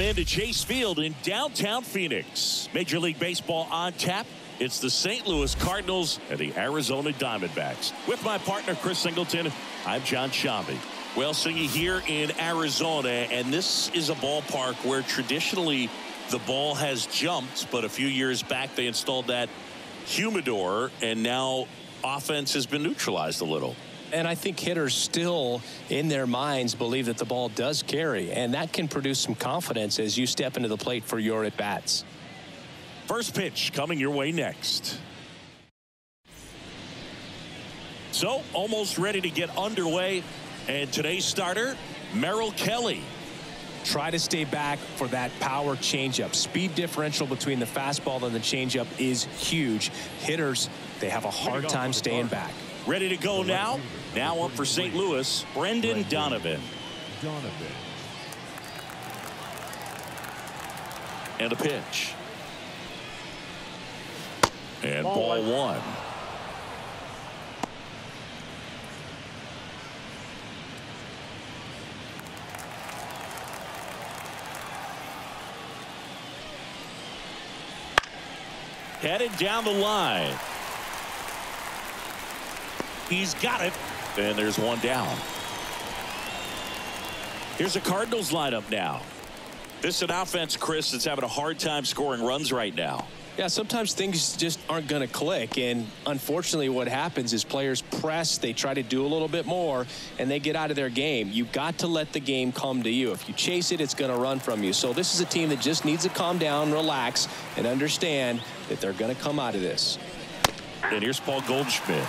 into Chase Field in downtown Phoenix. Major League Baseball on tap. It's the St. Louis Cardinals and the Arizona Diamondbacks. With my partner, Chris Singleton, I'm Jon Sciambi. Well, Singy here in Arizona, and this is a ballpark where traditionally the ball has jumped, but a few years back they installed that humidor, and now offense has been neutralized a little. And I think hitters still, in their minds, believe that the ball does carry, and that can produce some confidence as you step into the plate for your at bats. First pitch coming your way next. So, almost ready to get underway. And today's starter, Merrill Kelly. Try to stay back for that power changeup. Speed differential between the fastball and the changeup is huge. Hitters, they have a hard time staying back. Ready to go now? Now up for St. Louis, Brendan Donovan. Donovan. And a pitch. And ball one. Headed down the line. He's got it. And there's one down. Here's a Cardinals lineup now. This is an offense, Chris, that's having a hard time scoring runs right now. Yeah, sometimes things just aren't going to click. And unfortunately, what happens is players press, they try to do a little bit more, and they get out of their game. You've got to let the game come to you. If you chase it, it's going to run from you. So this is a team that just needs to calm down, relax, and understand that they're going to come out of this. And here's Paul Goldschmidt.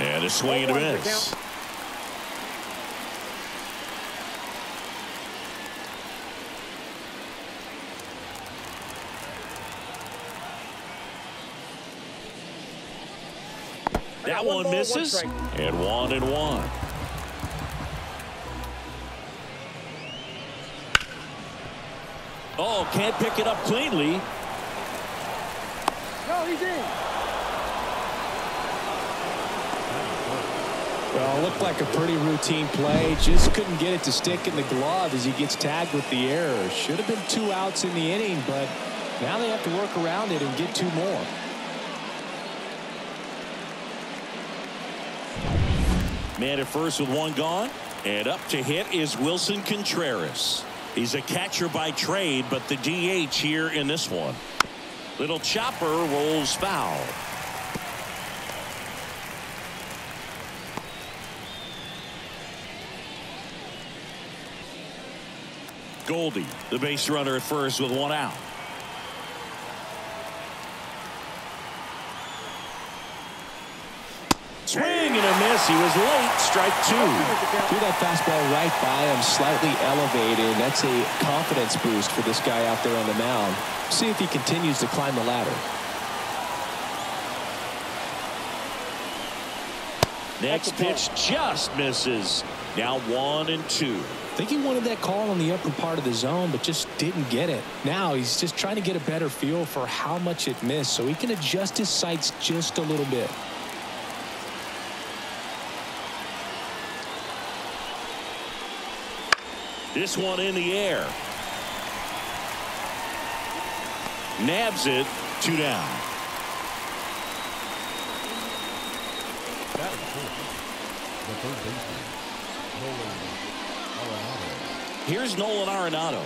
And a swing and a miss. That one, one misses. One and one and one. Oh, can't pick it up cleanly. No, he's in. Well, it looked like a pretty routine play. Just couldn't get it to stick in the glove as he gets tagged with the error. Should have been two outs in the inning, but now they have to work around it and get two more. Man at first with one gone. And up to hit is Willson Contreras. He's a catcher by trade, but the DH here in this one. Little chopper rolls foul. Goldie, the base runner at first with one out. Swing and a miss. He was late. Strike two. Threw that fastball right by him, slightly elevated. That's a confidence boost for this guy out there on the mound. See if he continues to climb the ladder. Next pitch just misses. Now one and two. I think he wanted that call on the upper part of the zone, but just didn't get it. Now he's just trying to get a better feel for how much it missed so he can adjust his sights just a little bit. This one in the air. Nabs it. Two down. Here's Nolan Arenado.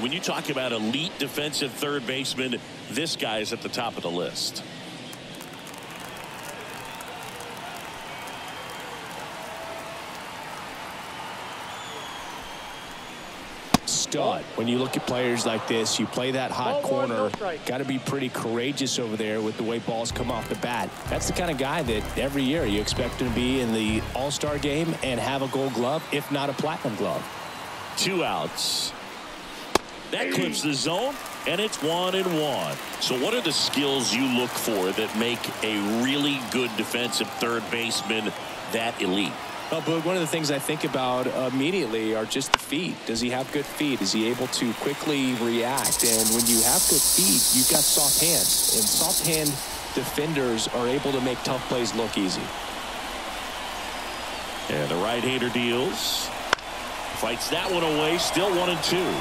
When you talk about elite defensive third baseman, this guy is at the top of the list. Stud. When you look at players like this, you play that hot corner. Got to be pretty courageous over there with the way balls come off the bat. That's the kind of guy that every year you expect him to be in the All-Star game and have a gold glove, if not a platinum glove. Two outs. That clips the zone, and it's one and one. So what are the skills you look for that make a really good defensive third baseman that elite? Well, Boog, one of the things I think about immediately are just the feet. Does he have good feet? Is he able to quickly react? And when you have good feet, you've got soft hands. And soft hand defenders are able to make tough plays look easy. And the right-hander deals. Fights that one away. Still one and two.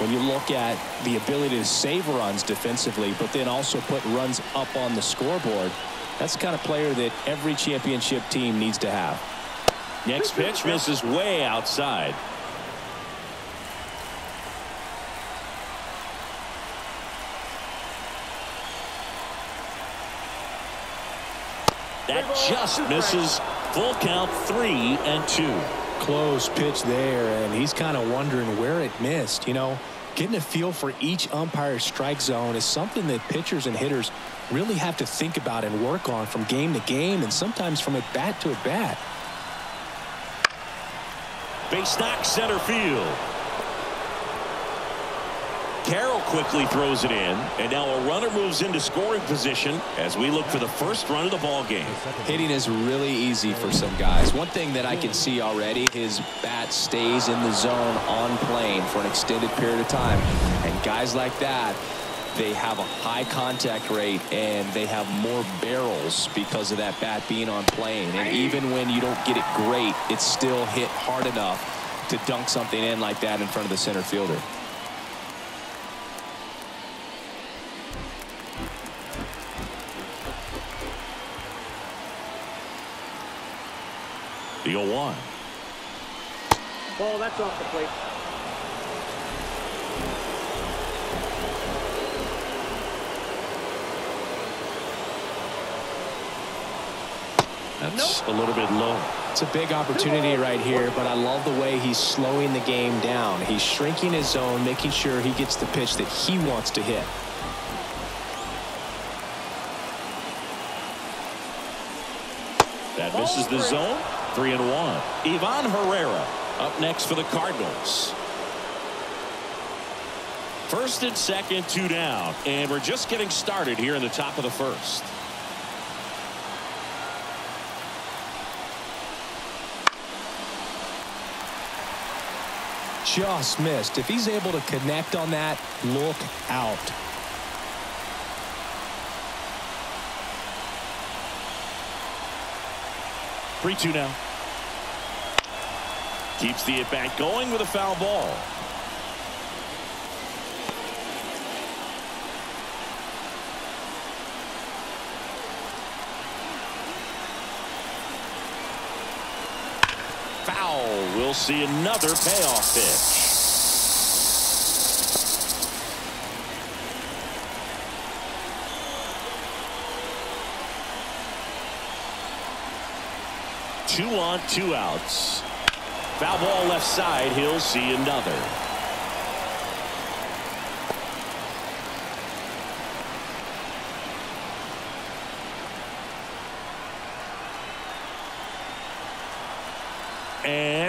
when you look at the ability to save runs defensively, but then also put runs up on the scoreboard, that's the kind of player that every championship team needs to have. Next pitch misses way outside. That just misses full count three and two. Close pitch there, and he's kind of wondering where it missed. You know, getting a feel for each umpire's strike zone is something that pitchers and hitters really have to think about and work on from game to game and sometimes from at bat to at bat. Base knock center field. Carroll quickly throws it in, and now a runner moves into scoring position as we look for the first run of the ball game. Hitting is really easy for some guys. One thing that I can see already, his bat stays in the zone on plane for an extended period of time. And guys like that, they have a high contact rate and they have more barrels because of that bat being on plane. And even when you don't get it great, it's still hit hard enough to dunk something in like that in front of the center fielder. The 0 1. Ball, that's off the plate. That's a little bit low. It's a big opportunity right here, but I love the way he's slowing the game down. He's shrinking his zone, making sure he gets the pitch that he wants to hit. That misses the zone. Three and one. Ivan Herrera up next for the Cardinals. First and second, two down. And we're just getting started here in the top of the first. Just missed. If he's able to connect on that, look out. Three two now. Keeps the at bat going with a foul ball. Foul. We'll see another payoff pitch. Two on, two outs. Foul ball left side. He'll see another.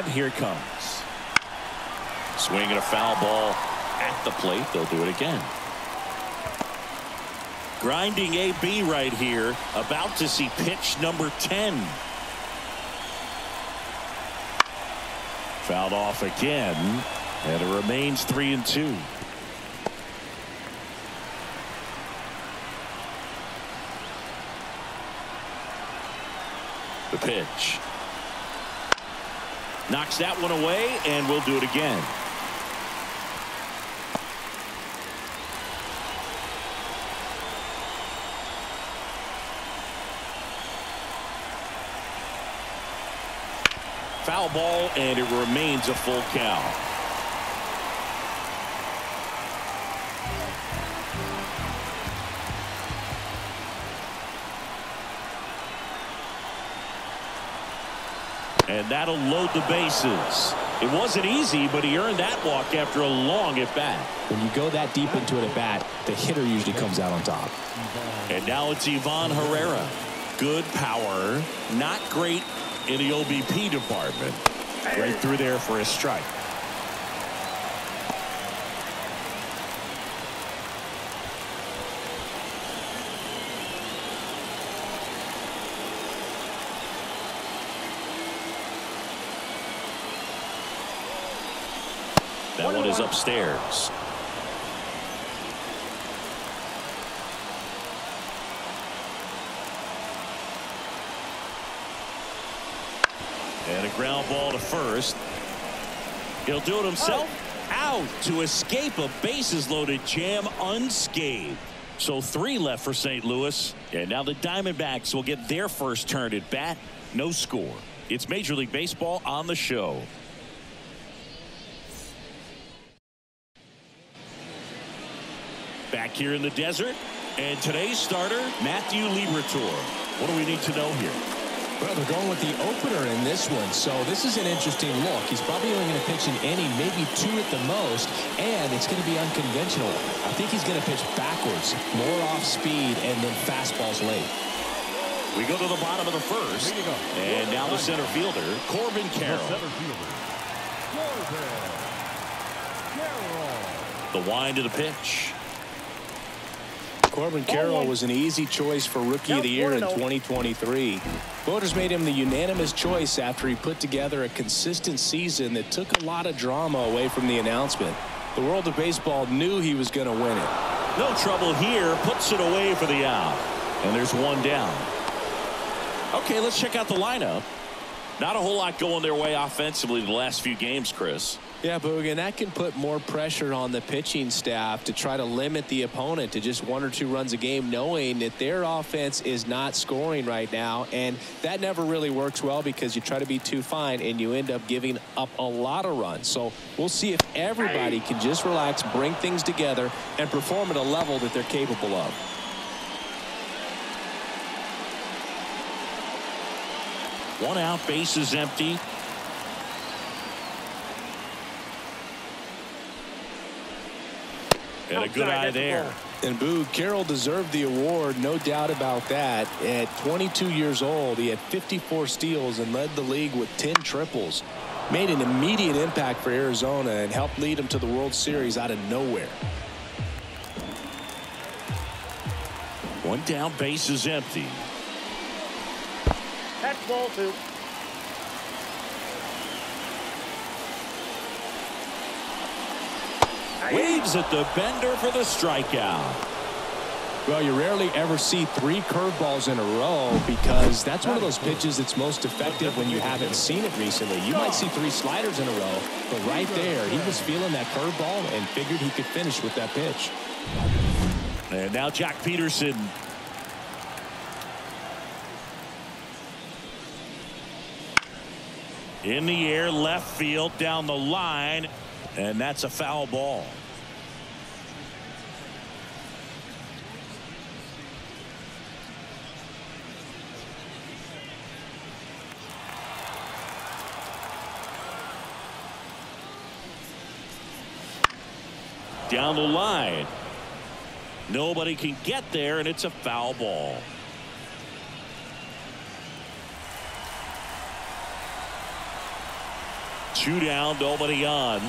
And here comes. Swinging a foul ball at the plate. They'll do it again. Grinding AB right here. About to see pitch number 10. Fouled off again. And it remains three and two. The pitch. Knocks that one away, and we'll do it again. Foul ball, and it remains a full count. And that'll load the bases. It wasn't easy, but he earned that walk after a long at bat. When you go that deep into an at bat, the hitter usually comes out on top. And now it's Ivan Herrera. Good power, not great in the OBP department. Right through there for a strike. Upstairs. And a ground ball to first. He'll do it himself. out to escape a bases loaded jam unscathed. So three left for St. Louis. And now the Diamondbacks will get their first turn at bat. No score. It's Major League Baseball on the show. Here in the desert. And today's starter, Matthew Liberatore. What do we need to know here? Well, they're going with the opener in this one, so this is an interesting look. He's probably only going to pitch an inning, maybe two at the most, and it's going to be unconventional. I think he's going to pitch backwards, more off speed, and then fastballs late. We go to the bottom of the first. And now the center fielder, Corbin Carroll. The wind of the pitch. Corbin Carroll was an easy choice for Rookie of the Year in 2023. Voters made him the unanimous choice after he put together a consistent season that took a lot of drama away from the announcement. The world of baseball knew he was going to win it. No trouble here. Puts it away for the out. And there's one down. Okay, let's check out the lineup. Not a whole lot going their way offensively the last few games, Chris. Yeah, Boog, and that can put more pressure on the pitching staff to try to limit the opponent to just one or two runs a game, knowing that their offense is not scoring right now. And that never really works well because you try to be too fine and you end up giving up a lot of runs. So we'll see if everybody can just relax, bring things together, and perform at a level that they're capable of. One out, base is empty. And a good eye there. And Boog, Carroll deserved the award, no doubt about that. At 22 years old, he had 54 steals and led the league with 10 triples. Made an immediate impact for Arizona and helped lead them to the World Series out of nowhere. One down, base is empty. That's ball two. Waves at the bender for the strikeout. Well, you rarely ever see three curveballs in a row because that's one of those pitches that's most effective when you haven't seen it recently. You might see three sliders in a row, but right there, he was feeling that curveball and figured he could finish with that pitch. And now Jace Peterson. In the air, left field, down the line, and that's a foul ball. Down the line. Nobody can get there, and it's a foul ball. Two down, nobody on.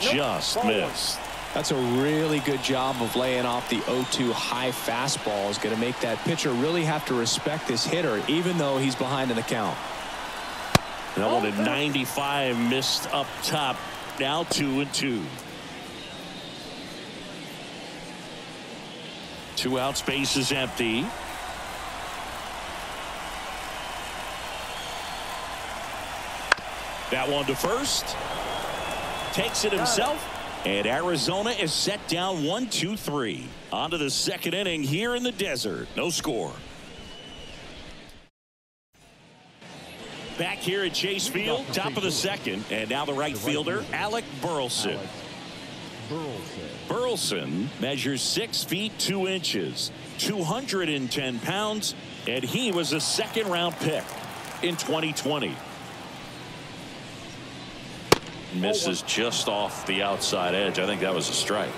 Just missed. That's a really good job of laying off the 0-2 high fastball. Is going to make that pitcher really have to respect this hitter, even though he's behind in the count. That one at 95 missed up top. Now two and two. Two out space is empty. That one to first. Takes it himself. And Arizona is set down one, two, three. On to the second inning here in the desert. No score. Back here at Chase Field, top of the second. And now the right fielder, Alec Burleson. Burleson measures six feet two inches, 210 pounds, and he was a second round pick in 2020. Misses just off the outside edge. I think that was a strike.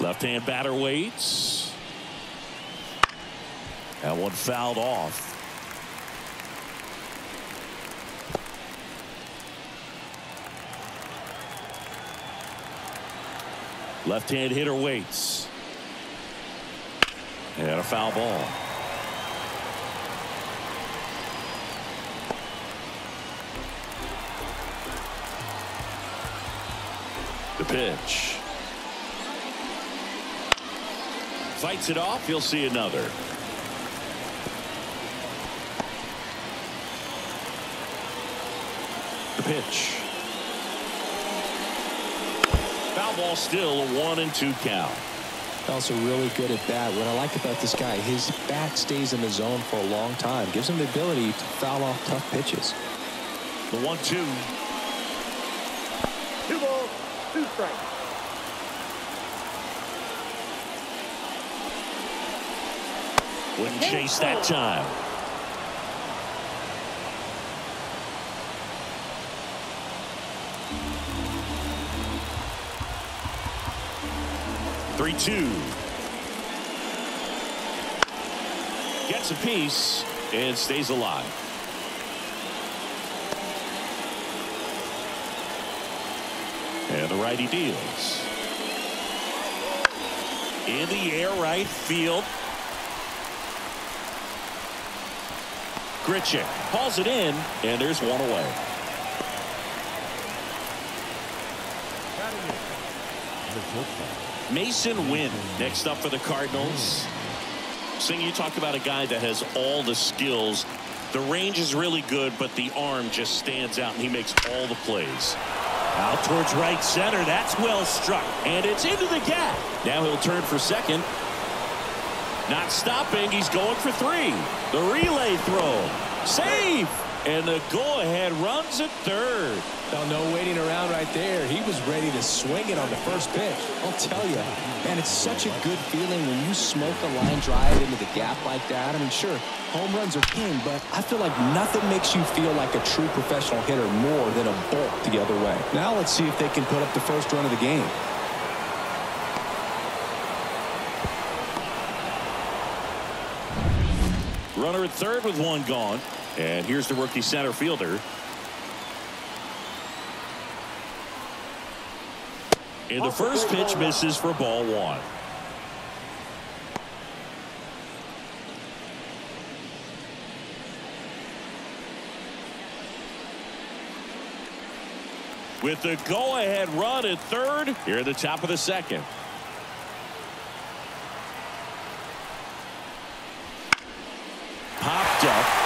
Left hand batter waits. That one fouled off. Left hand hitter waits. And a foul ball. The pitch. Fights it off. You'll see another. The pitch. Foul ball still a one and two count. Also really good at bat. What I like about this guy, his bat stays in the zone for a long time. Gives him the ability to foul off tough pitches. The one two. Two balls, two strikes. Wouldn't chase that oh. time. Two. Gets a piece and stays alive. And the righty deals. In the air right field. Grichuk hauls it in, and there's one away. Masyn Winn next up for the Cardinals. Sing, you talk about a guy that has all the skills. The range is really good, but the arm just stands out, and he makes all the plays. Out towards right center. That's well struck. And it's into the gap. Now he'll turn for second. Not stopping. He's going for three. The relay throw. Safe. And the go-ahead runs at third. Well, no waiting around right there. He was ready to swing it on the first pitch. I'll tell you, man, it's such a good feeling when you smoke a line drive into the gap like that. I mean, sure, home runs are king, but I feel like nothing makes you feel like a true professional hitter more than a bolt the other way. Now let's see if they can put up the first run of the game. Runner at third with one gone. And here's the rookie center fielder. And the first pitch misses for ball one. With the go-ahead run at third here at the top of the second. Popped up.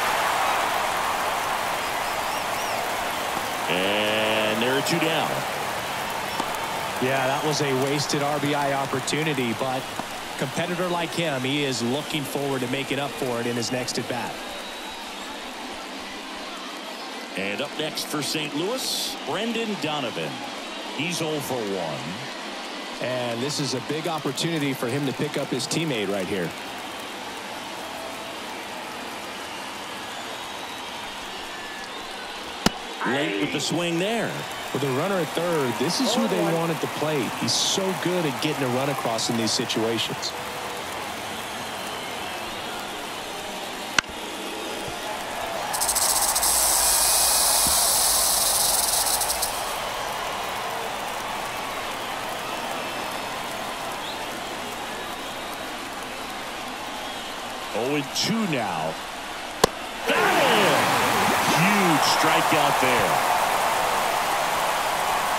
Are two down. Yeah, that was a wasted RBI opportunity, but competitor like him, he is looking forward to making up for it in his next at bat. And up next for St. Louis, Brendan Donovan. He's 0 for 1. And this is a big opportunity for him to pick up his teammate right here. Late with the swing there. With a runner at third, this is who oh, they want at the plate. He's so good at getting a run across in these situations. Oh and 2 now. Bam! Huge strikeout there.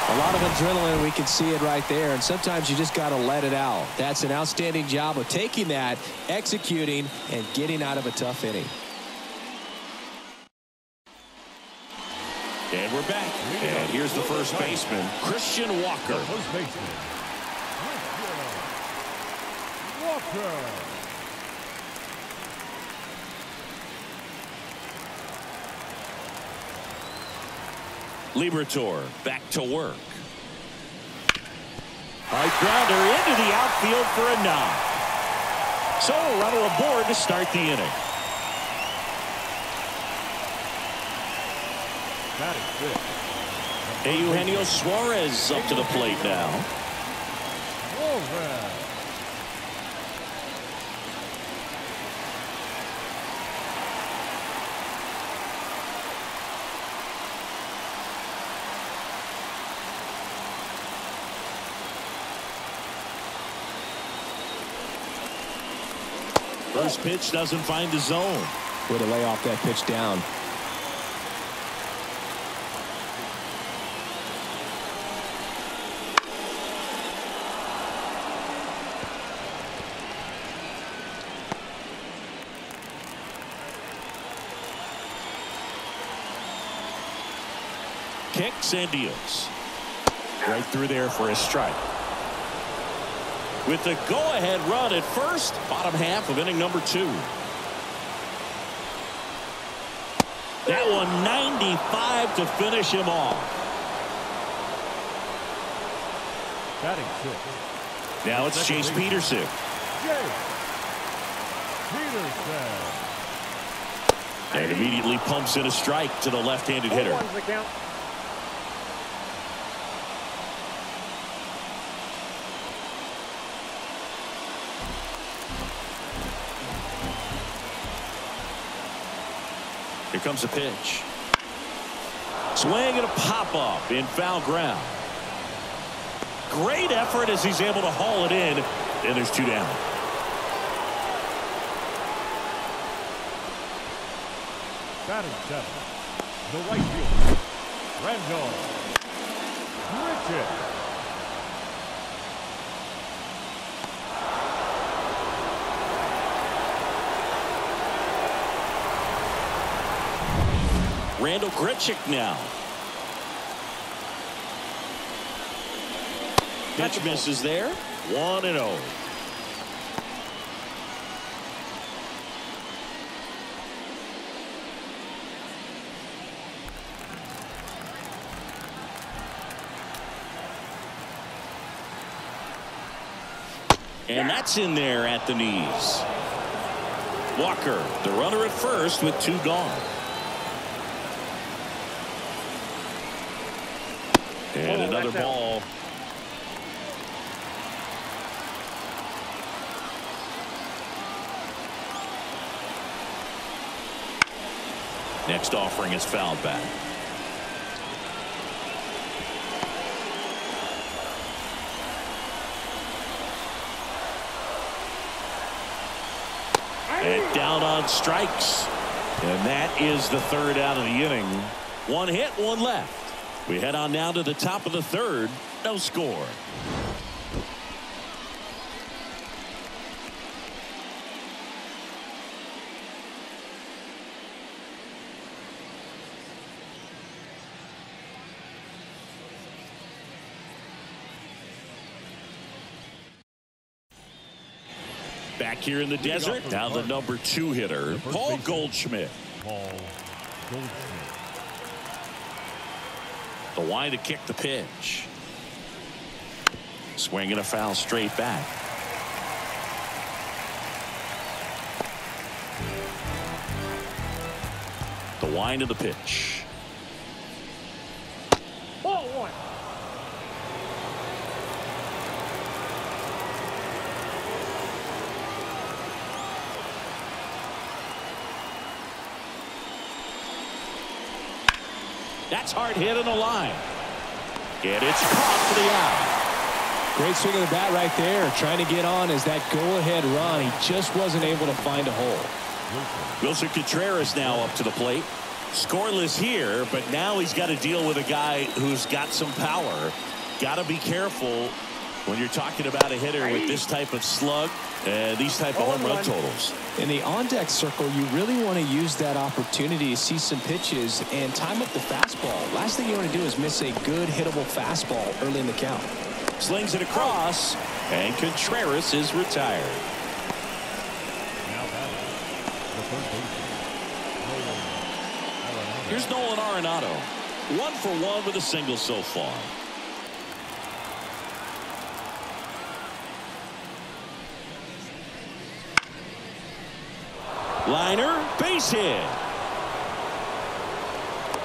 A lot of adrenaline. We can see it right there. And sometimes you just got to let it out. That's an outstanding job of taking that, executing, and getting out of a tough inning. And we're back. And here's the first baseman, Christian Walker. First baseman, Walker. Liberatore back to work. High grounder into the outfield for a knock. So a runner aboard to start the inning. Batting fifth. Eugenio Suarez up to the plate now. First pitch doesn't find the zone. Way to lay off that pitch down. Kicks and deals. Right through there for a strike. With the go-ahead run at first, bottom half of inning number two. That one 95 to finish him off. Batting six. Now it's Jace Peterson. Jace Peterson. And immediately pumps in a strike to the left-handed hitter. Comes a pitch. Swing and a pop up in foul ground. Great effort as he's able to haul it in. And there's two down. Batting seven. The right fielder. Randal Grichuk. Randal Grichuk now. Pitch misses there. 1 and oh. 0. And that's in there at the knees. Walker, the runner at first with two gone. And Oh, another that's out. ball. Next offering is fouled back. And down on strikes. And that is the third out of the inning. One hit, one left. We head on now to the top of the third. No score. Back here in the desert, now the number two hitter, Paul Goldschmidt. Paul Goldschmidt. The wine to kick the pitch. Swinging a foul straight back. The wind of the pitch. That's hard hit on the line. And it's caught for the out. Great swing of the bat right there. Trying to get on as that go-ahead run. He just wasn't able to find a hole. Willson Contreras now up to the plate. Scoreless here, but now he's got to deal with a guy who's got some power. Got to be careful when you're talking about a hitter with this type of slug and these type of home run totals. In the on-deck circle, you really want to use that opportunity to see some pitches and time up the fastball. Last thing you want to do is miss a good hittable fastball early in the count. Slings it across, and Contreras is retired. Now batting. The first baseman. Nolan Arenado. Here's Nolan Arenado. One for one with a single so far. Liner, base hit.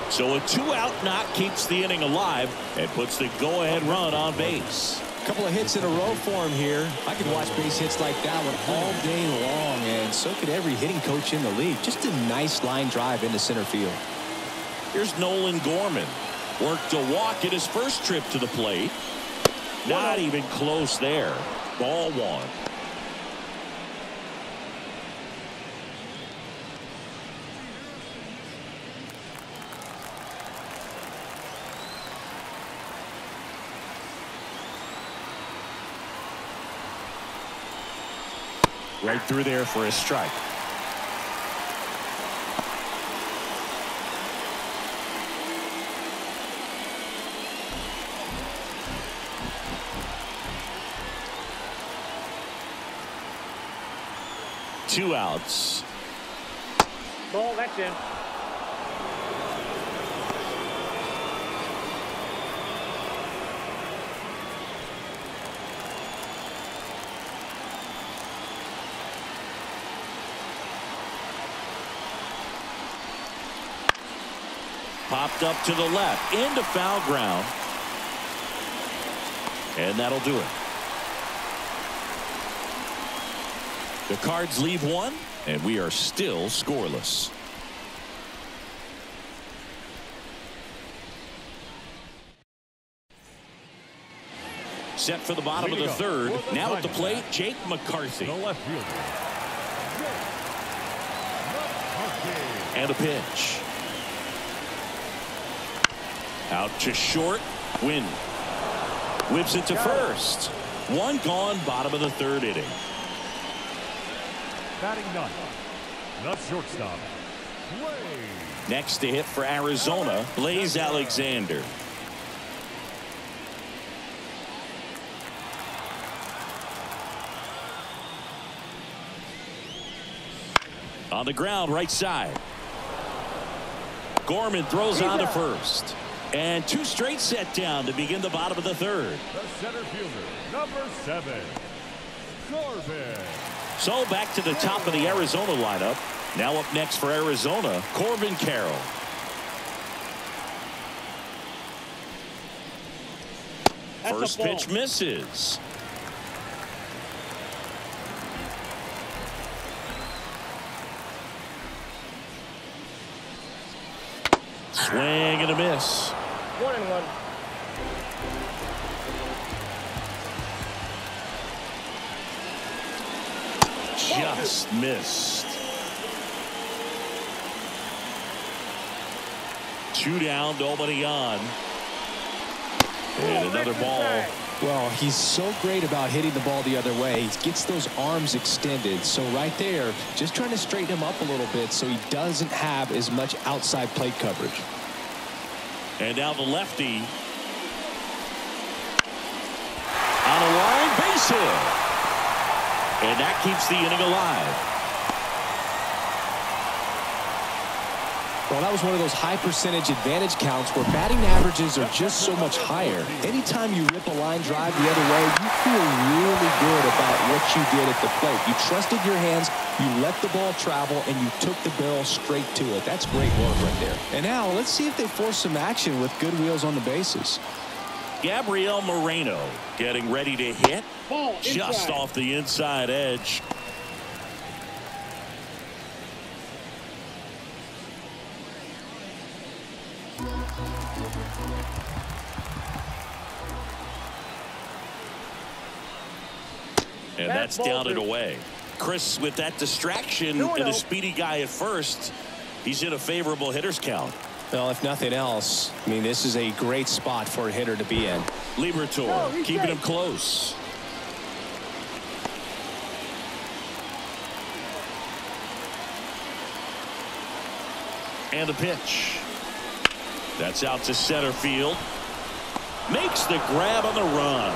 So a two-out knock keeps the inning alive and puts the go-ahead run on base. A couple of hits in a row for him here. I could watch base hits like that one all day long, and so could every hitting coach in the league. Just a nice line drive into center field. Here's Nolan Gorman. Worked a walk in his first trip to the plate. Not even close there. Ball one. Right through there for a strike. Two outs. Ball, that's in. Up to the left into foul ground. And that'll do it. The Cards leave one, and we are still scoreless. Set for the bottom of the third. Now at the plate, Jake McCarthy. The left fielder. McCarthy. And a pitch. Out to short. Winn. Whips it to first. One gone, bottom of the third inning. Batting ninth. The shortstop. Blaze. Next to hit for Arizona, Blaze Alexander. On the ground, right side. Gorman throws on to first. And two straight set down to begin the bottom of the third. The center fielder. Number seven. Corbin. So back to the top of the Arizona lineup. Now up next for Arizona, Corbin Carroll. That's First pitch misses. Swing and a miss. One and one. Just missed. Two down, nobody on. And another ball. Well, he's so great about hitting the ball the other way. He gets those arms extended. So right there, just trying to straighten him up a little bit so he doesn't have as much outside plate coverage. And now the lefty. On a line base hit. And that keeps the inning alive. Well, that was one of those high percentage advantage counts where batting averages are just so much higher. Anytime you rip a line drive the other way, you feel really good about what you did at the plate. You trusted your hands, you let the ball travel, and you took the barrel straight to it. That's great work right there. And now let's see if they force some action with good wheels on the bases. Gabriel Moreno getting ready to hit. Ball, Just inside. off the inside edge. And that's Fastball down and away. Chris, with that distraction Two and and a oh. speedy guy at first, he's in a favorable hitter's count. Well, if nothing else, I mean, this is a great spot for a hitter to be in. Liberatore oh, No, keeping safe. him close. And a pitch. That's out to center field. Makes the grab on the run.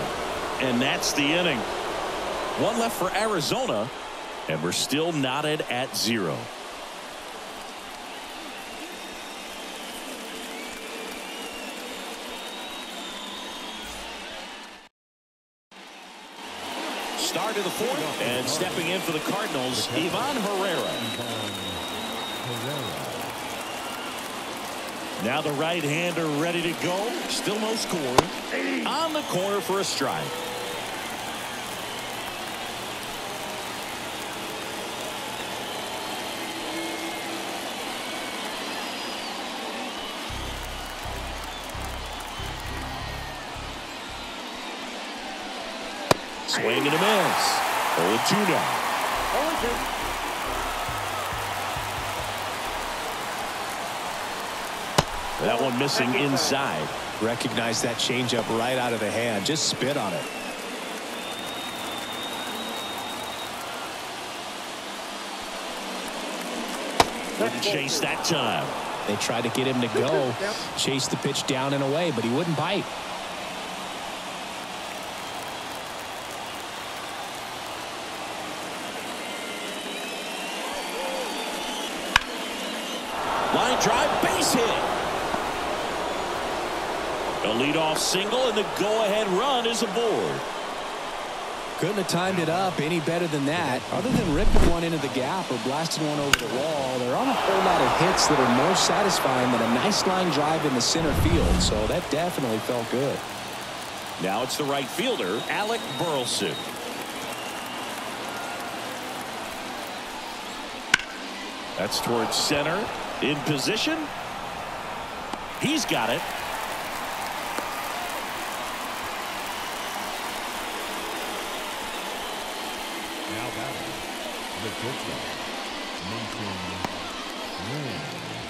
And that's the inning. One left for Arizona. And we're still knotted at zero. Start of the fourth. And stepping in for the Cardinals, Ivan Herrera. Now the right-hander ready to go. Still no score. On the corner for a strike. Swing and a miss. 0-2 now. Two. That one missing inside. Recognize that changeup right out of the hand. Just spit on it. Wouldn't chase that time. They tried to get him to go, chase the pitch down and away, but he wouldn't bite. Line drive, base hit. A leadoff single, and the go-ahead run is aboard. Couldn't have timed it up any better than that. Other than ripping one into the gap or blasting one over the wall, there aren't a whole lot of hits that are more satisfying than a nice line drive in the center field. So that definitely felt good. Now it's the right fielder, Alec Burleson. That's towards center. In position. He's got it. Now batting, the shortstop, Masyn Winn.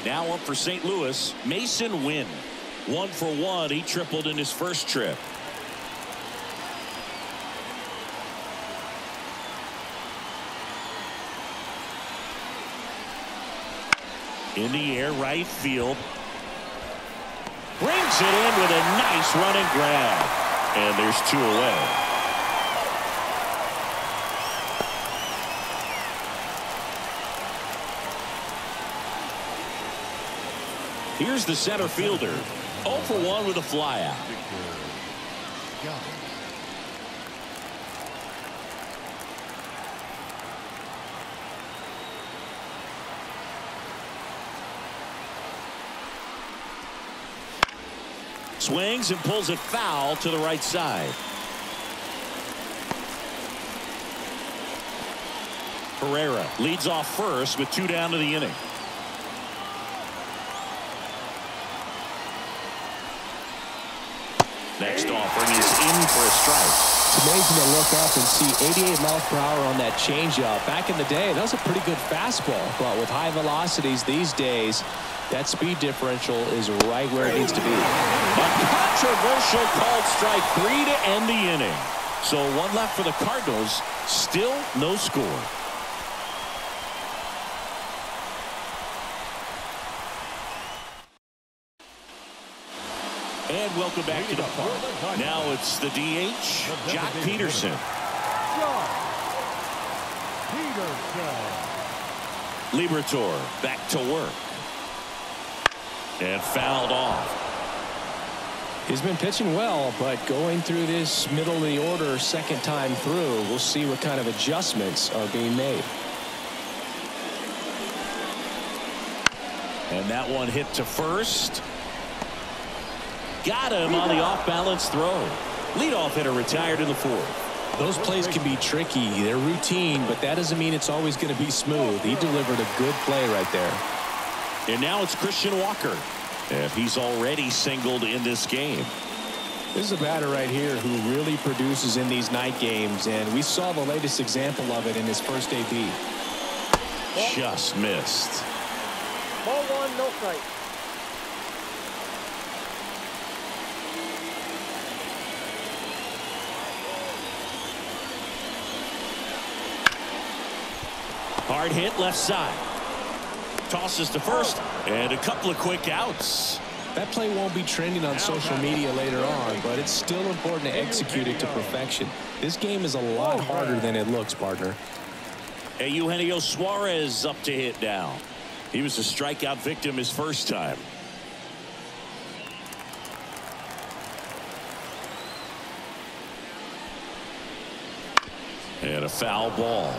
Now up for St. Louis, Masyn Winn. One for one. He tripled in his first trip. In the air, right field. Brings it in with a nice running grab. And there's two away. Here's the center fielder. 0 for 1 with a flyout. Swings and pulls it foul to the right side. Herrera leads off first with two down to the inning. Next offering is in for a strike. It's amazing to look up and see 88 miles per hour on that changeup. Back in the day, that was a pretty good fastball. But with high velocities these days, that speed differential is right where it needs to be. A controversial called strike three to end the inning. So one left for the Cardinals. Still no score. And welcome back to the park. Now it's the DH, Jace Peterson. Jace Peterson. Liberatore back to work. And fouled off. He's been pitching well, but going through this middle of the order second time through, we'll see what kind of adjustments are being made. And that one hit to first. Got him on the off-balance throw. Leadoff hitter retired in the fourth. Those plays can be tricky. They're routine, but that doesn't mean it's always going to be smooth. He delivered a good play right there. And now it's Christian Walker. And he's already singled in this game. This is a batter right here who really produces in these night games, and we saw the latest example of it in his first AB. Just missed. Ball one, no strike. Hard hit left side. Tosses to first. And a couple of quick outs. That play won't be trending on social media later on, but it's still important to execute it to perfection. This game is a lot harder than it looks, partner. And Eugenio Suarez up to hit now. He was a strikeout victim his first time. And a foul ball.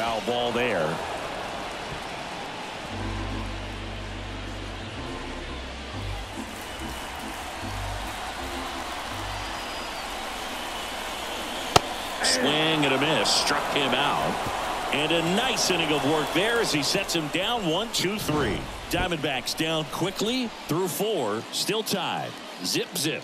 Foul ball there. Swing and a miss struck him out. And a nice inning of work there as he sets him down one, two, three. Diamondbacks down quickly through four, still tied. Zip, zip.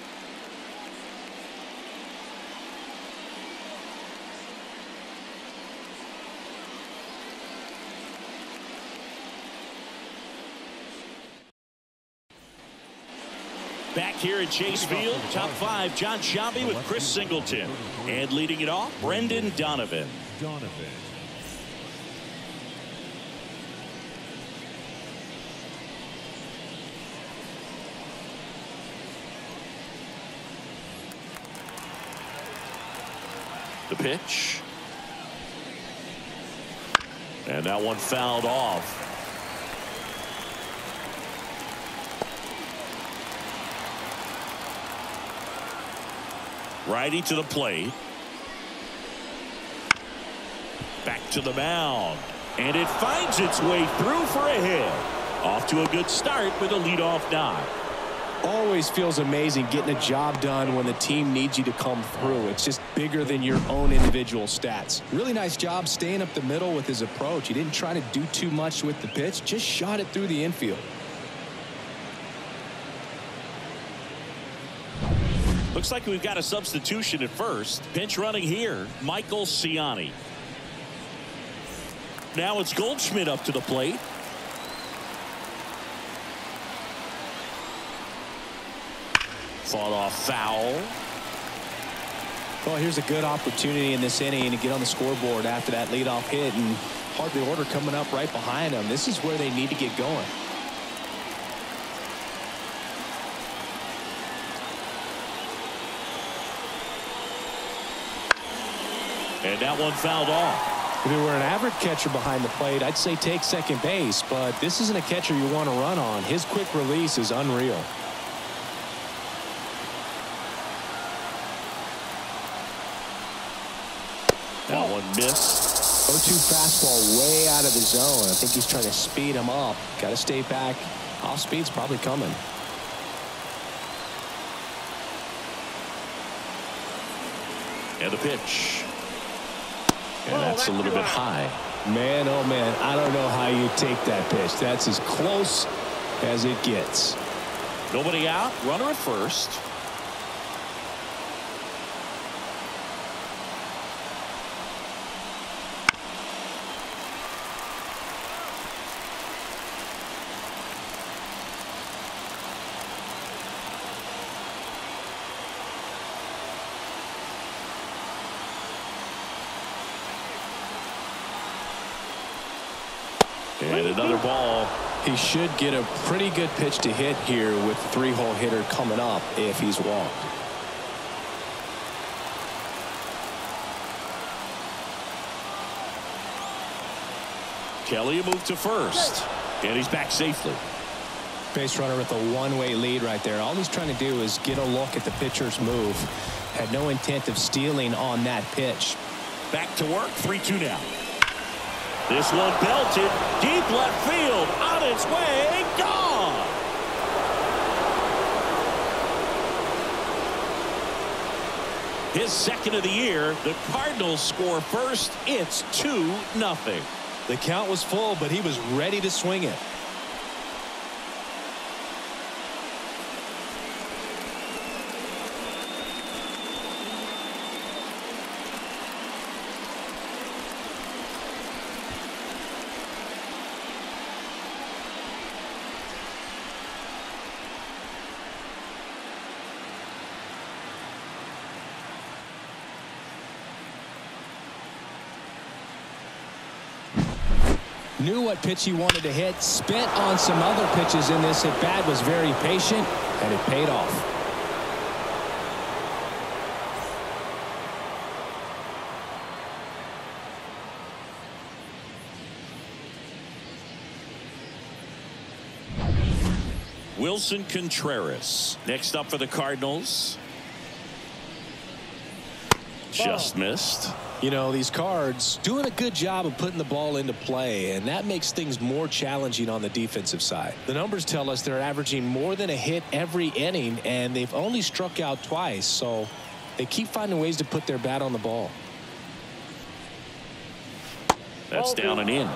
here at Chase Field. Top five, Jon Sciambi with Chris Singleton. And leading it off, Brendan Donovan. Donovan. The pitch. And that one fouled off. Righty to the plate. Back to the mound. And it finds its way through for a hit. Off to a good start with a leadoff knock. Always feels amazing getting a job done when the team needs you to come through. It's just bigger than your own individual stats. Really nice job staying up the middle with his approach. He didn't try to do too much with the pitch, just shot it through the infield. Looks like we've got a substitution at first. Pinch running here, Michael Siani. Now it's Goldschmidt up to the plate. Fought off foul. Well, here's a good opportunity in this inning to get on the scoreboard after that leadoff hit and hardly order coming up right behind them. This is where they need to get going. And that one fouled off. If it were an average catcher behind the plate, I'd say take second base, but this isn't a catcher you want to run on. His quick release is unreal. That one missed. 0-2 fastball way out of the zone. I think he's trying to speed him up. Got to stay back. Off speed's probably coming. And the pitch. And that's a little bit high. Man, oh man, I don't know how you take that pitch. That's as close as it gets. Nobody out. Runner at first. And another ball. He should get a pretty good pitch to hit here with the three-hole hitter coming up if he's walked. Kelly a move to first. And he's back safely. Base runner with a one-way lead right there. All he's trying to do is get a look at the pitcher's move. Had no intent of stealing on that pitch. Back to work. 3-2 now. This one belted deep left field on its way gone. His second of the year. The Cardinals score first. It's 2 nothing. The count was full, but he was ready to swing it. Knew what pitch he wanted to hit. Spent on some other pitches in this at bat. Was very patient, and it paid off. Willson Contreras. Next up for the Cardinals. Just missed. You know, these cards doing a good job of putting the ball into play, and that makes things more challenging on the defensive side. The numbers tell us they're averaging more than a hit every inning, and they've only struck out twice, so they keep finding ways to put their bat on the ball. That's down and in.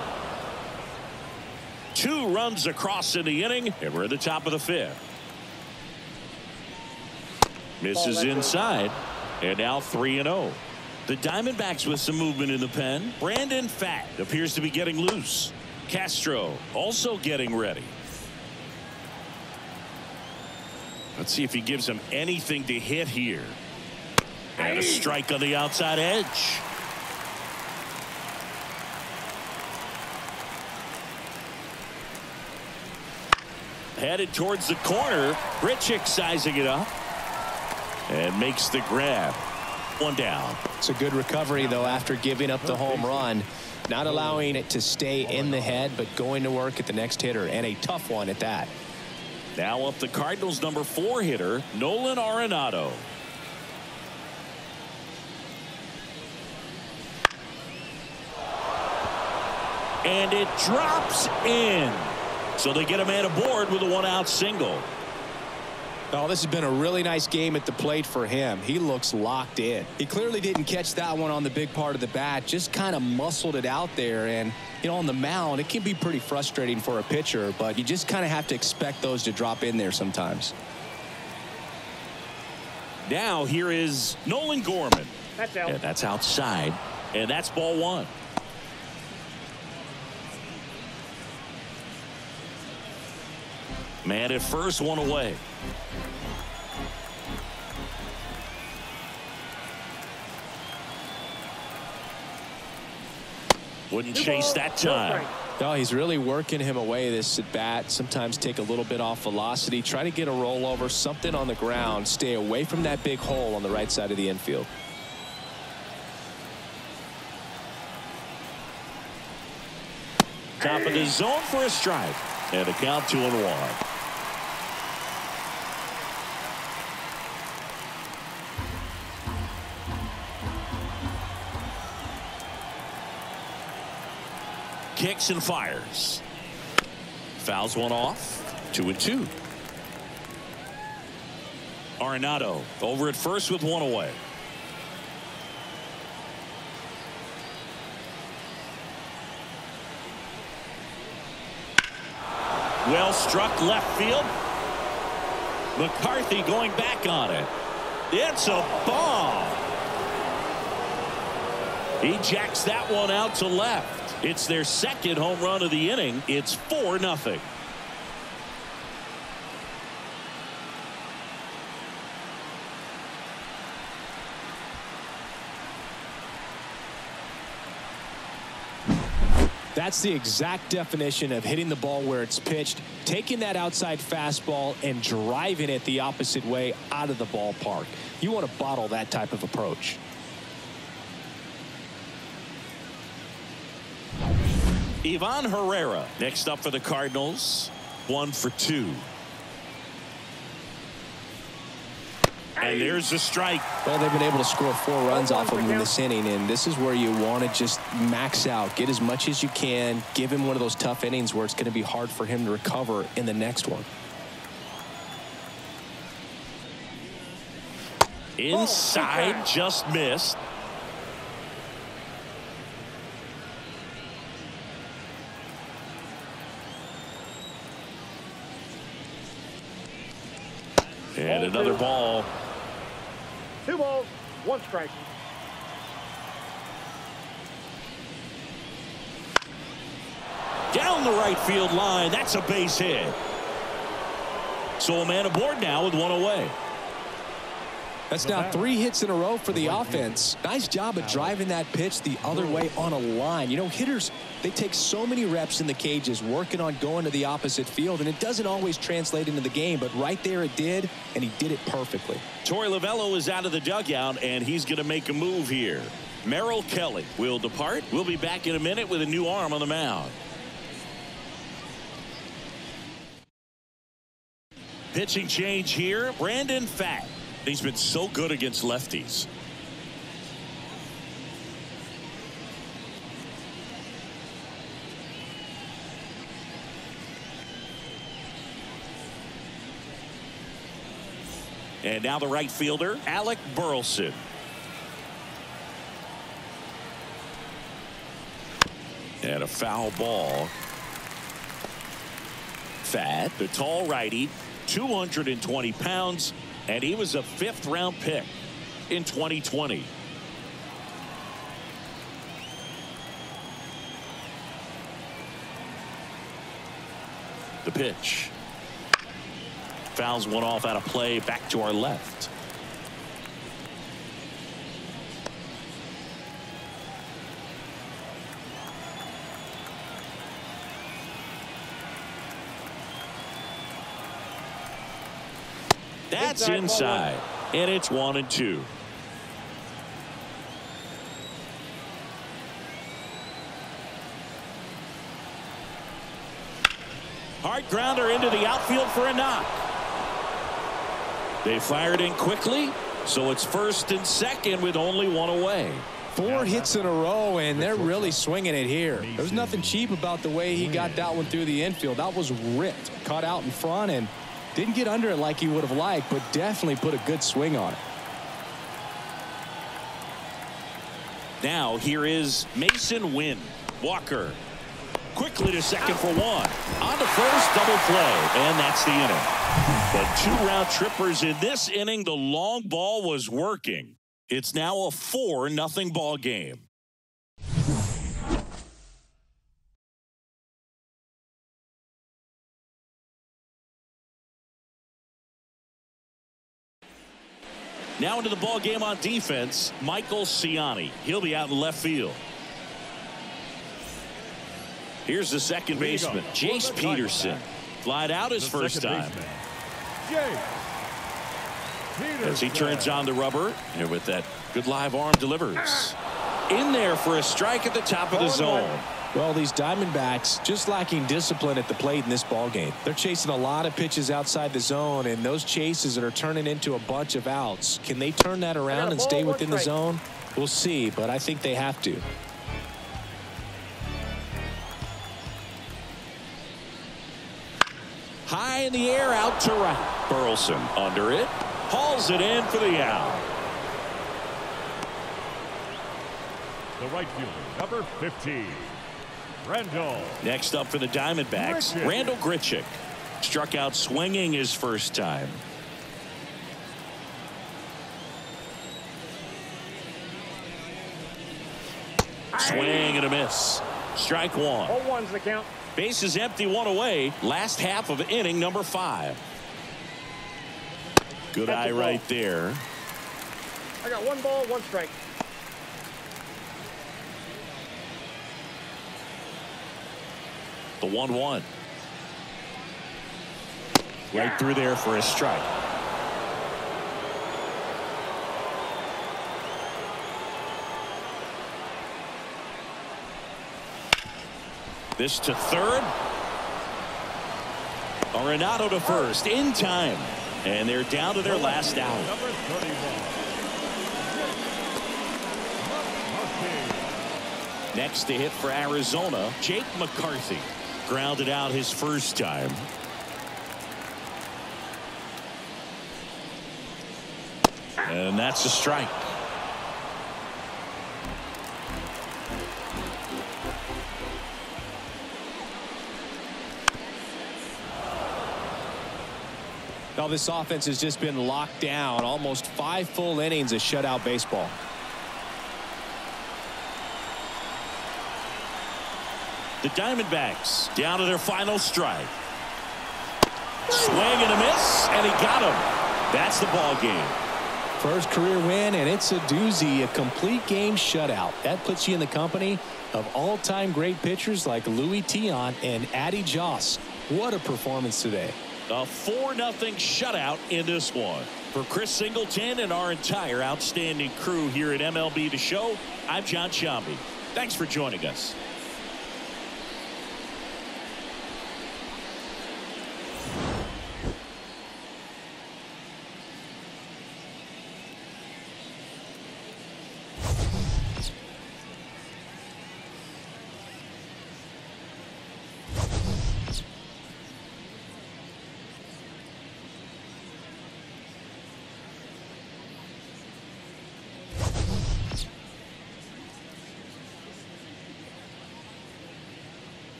Two runs across in the inning, and we're at the top of the fifth. Misses inside, and now 3 and 0. The Diamondbacks with some movement in the pen. Brandon Pfaadt appears to be getting loose. Castro also getting ready. Let's see if he gives him anything to hit here. And a strike on the outside edge. Headed towards the corner. Grichuk sizing it up. And makes the grab. One down. It's a good recovery, though, after giving up the home run. Not allowing it to stay in the head, but going to work at the next hitter, and a tough one at that. Now up the Cardinals number four hitter, Nolan Arenado. And it drops in. So they get a man aboard with a one out single. Oh, this has been a really nice game at the plate for him. He looks locked in. He clearly didn't catch that one on the big part of the bat, just kind of muscled it out there. And, you know, on the mound, it can be pretty frustrating for a pitcher, but you just kind of have to expect those to drop in there sometimes. Now here is Nolan Gorman. That's out. And that's outside. And that's ball one. Man at first, one away. Wouldn't chase that no time. No, he's really working him away this at bat. Sometimes take a little bit off velocity. Try to get a rollover, something on the ground. Stay away from that big hole on the right side of the infield. Top of the zone for a strike. And a count two and one. Kicks and fires. Fouls one off. Two and two. Arenado over at first with one away. Well struck left field. McCarthy going back on it. It's a bomb. He jacks that one out to left. It's their second home run of the inning. It's 4 nothing. That's the exact definition of hitting the ball where it's pitched, taking that outside fastball and driving it the opposite way out of the ballpark. You want to bottle that type of approach. Ivan Herrera next up for the Cardinals. One for two. And there's a strike. Well, they've been able to score four runs off of him in this inning, and this is where you want to just max out, get as much as you can, give him one of those tough innings where it's going to be hard for him to recover in the next one. Inside, oh, just missed. And another ball. Two balls, one strike. Down the right field line. That's a base hit. So a man aboard now with one away. That's now three hits in a row for the offense. Nice job of driving that pitch the other way on a line. You know, hitters, they take so many reps in the cages working on going to the opposite field, and it doesn't always translate into the game, but right there it did, and he did it perfectly. Torey Lovullo is out of the dugout, and he's going to make a move here. Merrill Kelly will depart. We'll be back in a minute with a new arm on the mound. Pitching change here. Brandon Pfaadt. He's been so good against lefties. And now the right fielder, Alec Burleson. And a foul ball. Pfaadt, the tall righty, 220 pounds, and he was a fifth round pick in 2020. The pitch. Fouls one off out of play back to our left. That's inside. And it's one and two. Hard grounder into the outfield for a knock. They fired in quickly, so it's first and second with only one away. Four hits in a row, and they're really swinging it here. There's nothing cheap about the way he got that one through the infield. That was ripped, caught out in front, and didn't get under it like he would have liked, but definitely put a good swing on it. Now here is Masyn Winn. Walker quickly to second for one. On to first, double play, and that's the inning. But two round trippers in this inning, the long ball was working. It's now a 4 nothing ball game. Now into the ball game on defense, Michael Siani. He'll be out in left field. Here's the second baseman, Jace Peterson. Flied out his first time. As he turns on the rubber, and with that good live arm delivers. In there for a strike at the top of the zone. Well, these Diamondbacks just lacking discipline at the plate in this ball game. They're chasing a lot of pitches outside the zone, and those chases that are turning into a bunch of outs. Can they turn that around and stay within the zone? We'll see, but I think they have to. High in the air, out to right. Burleson under it. Hauls it in for the out. The right fielder, number 15, Randal. Next up for the Diamondbacks, Grichuk. Randal Grichuk. Struck out swinging his first time. Swing and a miss. Strike one. 0-1's the count. Base is empty, one away. Last half of inning number five. Good That's eye right there. I got one ball, one strike. The 1 1. Right through there for a strike. This to third. Arenado to first in time. And they're down to their last out. Number 31. McCarthy. Next to hit for Arizona, Jake McCarthy. Grounded out his first time. And that's a strike. Now, this offense has just been locked down. Almost five full innings of shutout baseball. The Diamondbacks down to their final strike. Swing and a miss, and he got him. That's the ball game. First career win, and it's a doozy, a complete game shutout. That puts you in the company of all-time great pitchers like Luis Tiant and Addie Joss. What a performance today. A 4 0 shutout in this one. For Chris Singleton and our entire outstanding crew here at MLB The Show, I'm Jon Sciambi. Thanks for joining us.